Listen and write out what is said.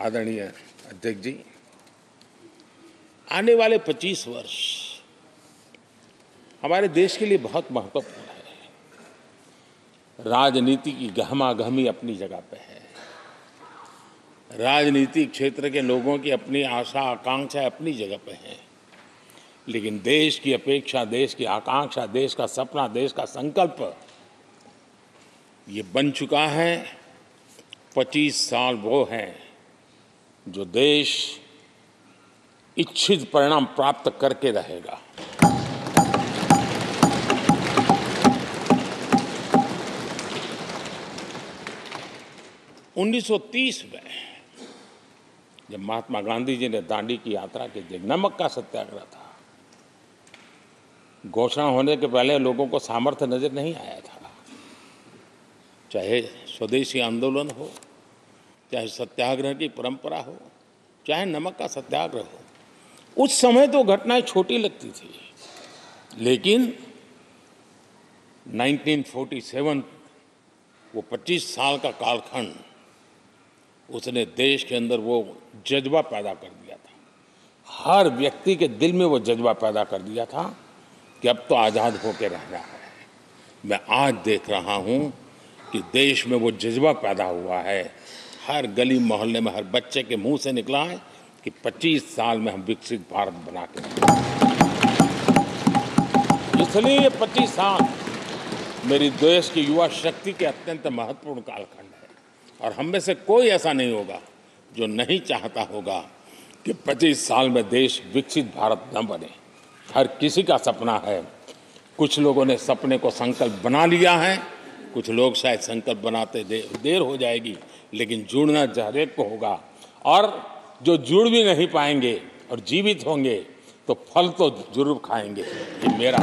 आदरणीय अध्यक्ष जी, आने वाले 25 वर्ष हमारे देश के लिए बहुत महत्वपूर्ण है। राजनीति की गहमा गहमी अपनी जगह पे है। राजनीतिक क्षेत्र के लोगों की अपनी आशा, आकांक्षा अपनी जगह पे है। लेकिन देश की अपेक्षा, देश की आकांक्षा, देश का सपना, देश का संकल्प ये बन चुका है। 25 साल वो हैं जो देश इच्छित परिणाम प्राप्त करके रहेगा। उन्नीस सौ तीस में जब महात्मा गांधी जी ने दांडी की यात्रा की थी नमक का सत्याग्रह था, घोषणा होने के पहले लोगों को सामर्थ्य नज़र नहीं आया था। चाहे स्वदेशी आंदोलन हो चाहे सत्याग्रह की परंपरा हो, चाहे नमक का सत्याग्रह हो, उस समय तो घटनाएँ छोटी लगती थी। लेकिन 1947 वो 25 साल का कालखंड, उसने देश के अंदर वो जज्बा पैदा कर दिया था। हर व्यक्ति के दिल में वो जज्बा पैदा कर दिया था कि अब तो आज़ाद होकर रहना है। मैं आज देख रहा हूँ कि देश में वो जज्बा पैदा हुआ है। हर गली मोहल्ले में हर बच्चे के मुँह से निकला है कि 25 साल में हम विकसित भारत बना के इसलिए ये 25 साल मेरी देश की युवा शक्ति के अत्यंत महत्वपूर्ण कालखंड है। और हम में से कोई ऐसा नहीं होगा जो नहीं चाहता होगा कि 25 साल में देश विकसित भारत न बने। हर किसी का सपना है। कुछ लोगों ने सपने को संकल्प बना लिया है। कुछ लोग शायद संकल्प बनाते दे, देर हो जाएगी लेकिन जुड़ना हरेक को होगा। और जो जुड़ भी नहीं पाएँगे और जीवित होंगे तो फल तो ज़रूर खाएँगे ये मेरा